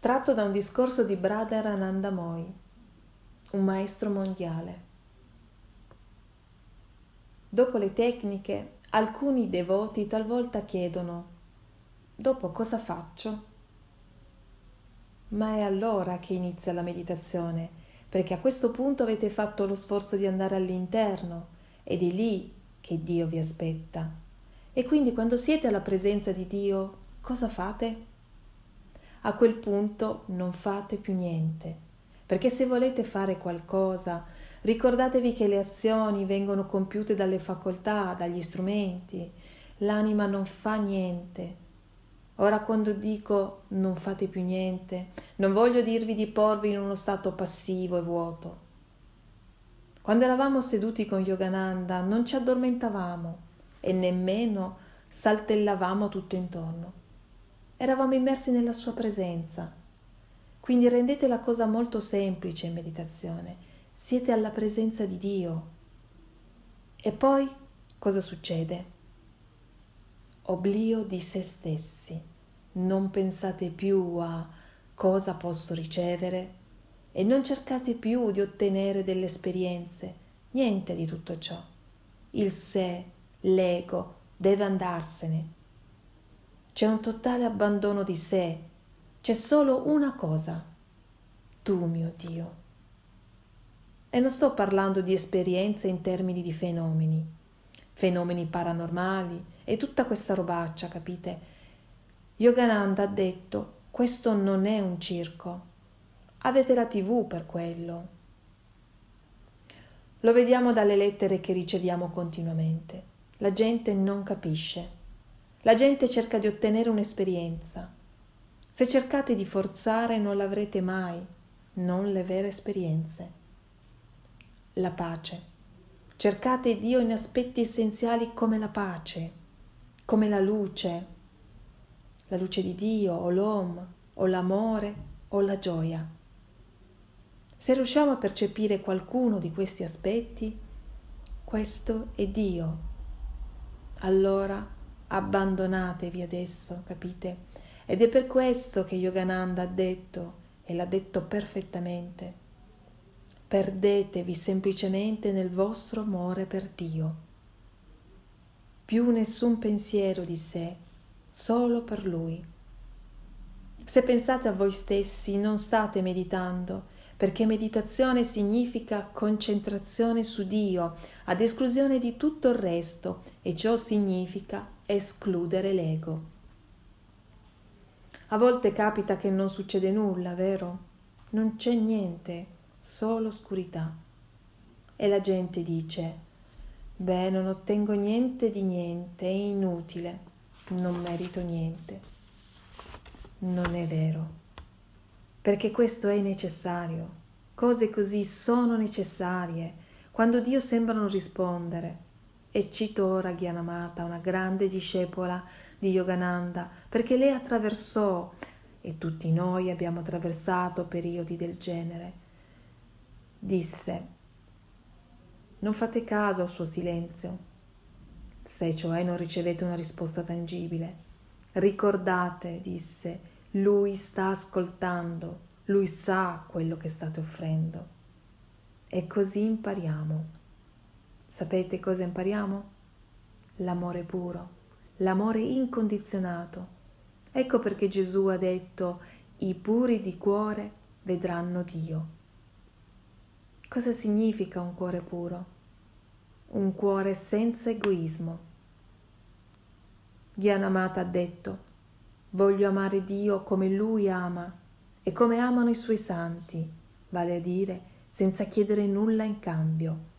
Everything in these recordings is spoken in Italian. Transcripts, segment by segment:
tratto da un discorso di Brother Ananda Moy, un maestro mondiale. Dopo le tecniche, alcuni devoti talvolta chiedono, dopo cosa faccio? Ma è allora che inizia la meditazione, perché a questo punto avete fatto lo sforzo di andare all'interno ed è lì che Dio vi aspetta. E quindi quando siete alla presenza di Dio, cosa fate? A quel punto non fate più niente, perché se volete fare qualcosa, ricordatevi che le azioni vengono compiute dalle facoltà, dagli strumenti. L'anima non fa niente Ora quando dico non fate più niente, non voglio dirvi di porvi in uno stato passivo e vuoto. Quando eravamo seduti con Yogananda non ci addormentavamo e nemmeno saltellavamo tutto intorno. Eravamo immersi nella sua presenza. Quindi rendete la cosa molto semplice in meditazione. Siete alla presenza di Dio. E poi cosa succede? oblio di se stessi. Non pensate più a cosa posso ricevere e non cercate più di ottenere delle esperienze, niente di tutto ciò. Il sé, l'ego, deve andarsene. C'è un totale abbandono di sé, c'è solo una cosa, tu mio Dio. E non sto parlando di esperienze in termini di fenomeni, fenomeni paranormali, e tutta questa robaccia, capite? Yogananda ha detto, questo non è un circo, avete la tv per quello. Lo vediamo dalle lettere che riceviamo continuamente. La gente non capisce. La gente cerca di ottenere un'esperienza. Se cercate di forzare non l'avrete mai, non le vere esperienze. La pace. Cercate Dio in aspetti essenziali come la pace, come la luce, la luce di Dio o l'Om o l'amore o la gioia. Se riusciamo a percepire qualcuno di questi aspetti, questo è Dio. Allora abbandonatevi adesso, capite? Ed è per questo che Yogananda ha detto, e l'ha detto perfettamente, perdetevi semplicemente nel vostro amore per Dio più nessun pensiero di sé, solo per Lui. Se pensate a voi stessi non state meditando, perché meditazione significa concentrazione su Dio, ad esclusione di tutto il resto, e ciò significa escludere l'ego. A volte capita che non succede nulla, vero? Non c'è niente, solo oscurità. E la gente dice, Beh, non ottengo niente di niente, è inutile, non merito niente. Non è vero, perché questo è necessario. Cose così sono necessarie quando Dio sembra non rispondere. E cito ora Gyanamata, una grande discepola di Yogananda, perché lei attraversò, e tutti noi abbiamo attraversato periodi del genere. Disse, non fate caso al suo silenzio, se cioè non ricevete una risposta tangibile. Ricordate, disse, lui sta ascoltando, lui sa quello che state offrendo. E così impariamo. Sapete cosa impariamo? L'amore puro, l'amore incondizionato. Ecco perché Gesù ha detto, i puri di cuore vedranno Dio. Cosa significa un cuore puro? Un cuore senza egoismo. Gyanamata ha detto, voglio amare Dio come Lui ama e come amano i Suoi santi, vale a dire senza chiedere nulla in cambio,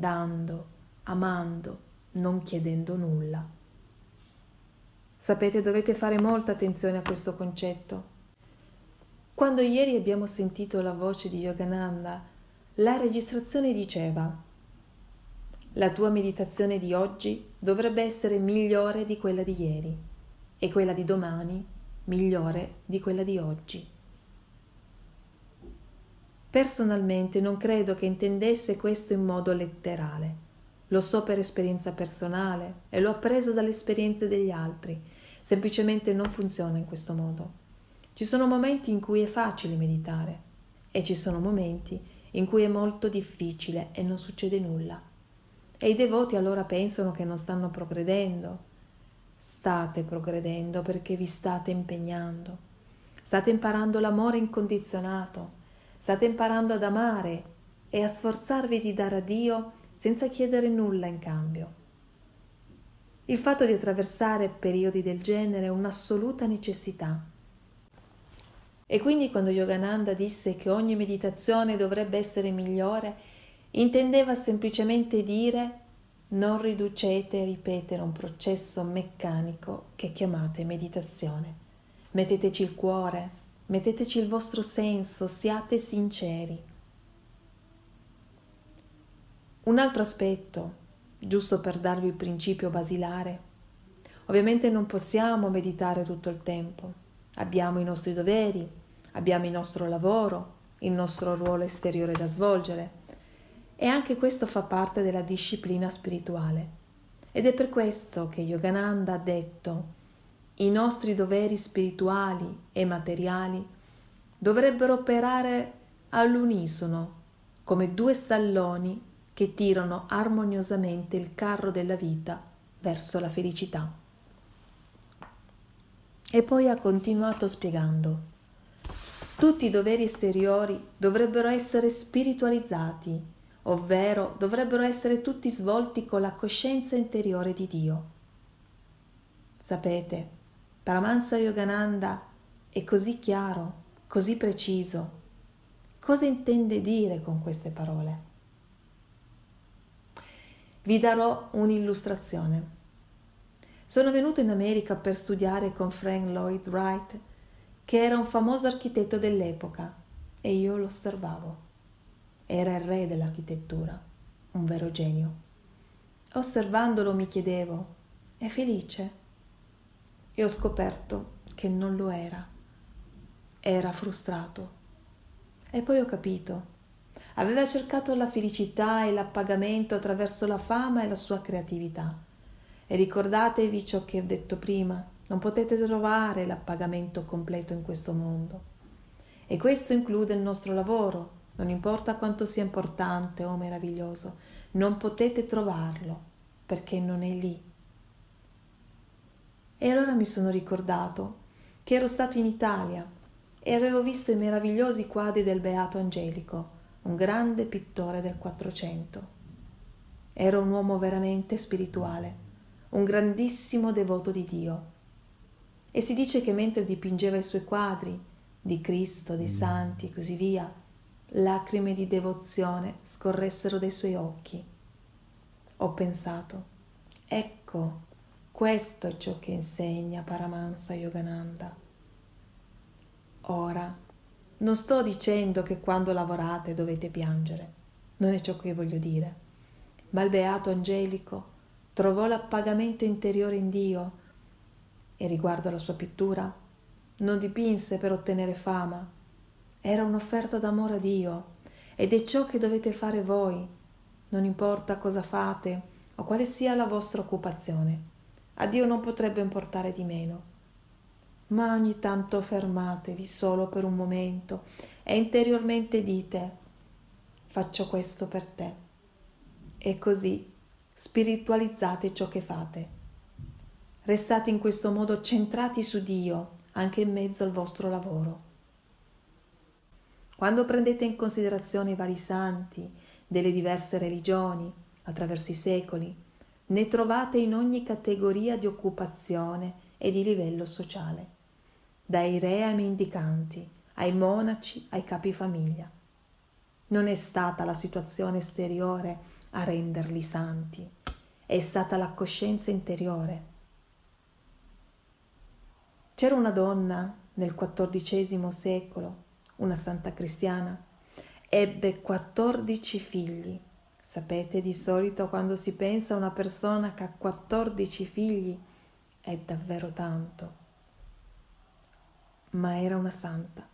dando, amando, non chiedendo nulla. Sapete, dovete fare molta attenzione a questo concetto. Quando ieri abbiamo sentito la voce di Yogananda, la registrazione diceva La tua meditazione di oggi dovrebbe essere migliore di quella di ieri e quella di domani migliore di quella di oggi. Personalmente non credo che intendesse questo in modo letterale. Lo so per esperienza personale e l'ho appreso dalle esperienze degli altri. Semplicemente non funziona in questo modo. Ci sono momenti in cui è facile meditare e ci sono momenti in cui è molto difficile e non succede nulla. E i devoti allora pensano che non stanno progredendo. State progredendo perché vi state impegnando. State imparando l'amore incondizionato. State imparando ad amare e a sforzarvi di dare a Dio senza chiedere nulla in cambio. Il fatto di attraversare periodi del genere è un'assoluta necessità. E quindi quando Yogananda disse che ogni meditazione dovrebbe essere migliore, intendeva semplicemente dire non riducete a ripetere un processo meccanico che chiamate meditazione. Metteteci il cuore, metteteci il vostro senso, siate sinceri. Un altro aspetto, giusto per darvi il principio basilare. Ovviamente non possiamo meditare tutto il tempo. Abbiamo i nostri doveri, abbiamo il nostro lavoro, il nostro ruolo esteriore da svolgere e anche questo fa parte della disciplina spirituale. Ed è per questo che Yogananda ha detto i nostri doveri spirituali e materiali dovrebbero operare all'unisono come due stalloni che tirano armoniosamente il carro della vita verso la felicità. E poi ha continuato spiegando. Tutti i doveri esteriori dovrebbero essere spiritualizzati, ovvero dovrebbero essere tutti svolti con la coscienza interiore di Dio. Sapete, Paramahansa Yogananda è così chiaro, così preciso. Cosa intende dire con queste parole? Vi darò un'illustrazione. Sono venuto in America per studiare con Frank Lloyd Wright che era un famoso architetto dell'epoca e io lo osservavo. Era il re dell'architettura, un vero genio. Osservandolo mi chiedevo, è felice? E ho scoperto che non lo era. Era frustrato. E poi ho capito. Aveva cercato la felicità e l'appagamento attraverso la fama e la sua creatività. E ricordatevi ciò che ho detto prima non potete trovare l'appagamento completo in questo mondo. E questo include il nostro lavoro, non importa quanto sia importante o meraviglioso, non potete trovarlo perché non è lì. E allora mi sono ricordato che ero stato in Italia e avevo visto i meravigliosi quadri del Beato Angelico, un grande pittore del Quattrocento. Era un uomo veramente spirituale, un grandissimo devoto di Dio e si dice che mentre dipingeva i suoi quadri di Cristo, dei mm. santi e così via, lacrime di devozione scorressero dai suoi occhi. Ho pensato, ecco, questo è ciò che insegna Paramahansa Yogananda. Ora, non sto dicendo che quando lavorate dovete piangere, non è ciò che voglio dire, ma il beato Angelico trovò l'appagamento interiore in Dio e riguardo alla sua pittura, non dipinse per ottenere fama, era un'offerta d'amore a Dio ed è ciò che dovete fare voi, non importa cosa fate o quale sia la vostra occupazione. A Dio non potrebbe importare di meno. Ma ogni tanto fermatevi solo per un momento e interiormente dite faccio questo per te. E così spiritualizzate ciò che fate. Restate in questo modo centrati su Dio anche in mezzo al vostro lavoro. Quando prendete in considerazione i vari santi delle diverse religioni attraverso i secoli, ne trovate in ogni categoria di occupazione e di livello sociale, dai re ai mendicanti, ai monaci, ai capifamiglia. Non è stata la situazione esteriore a renderli santi, è stata la coscienza interiore c'era una donna nel XIV secolo, una santa cristiana, ebbe 14 figli. Sapete, di solito quando si pensa a una persona che ha 14 figli è davvero tanto. Ma era una santa.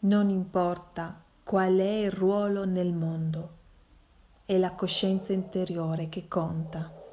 Non importa qual è il ruolo nel mondo, è la coscienza interiore che conta.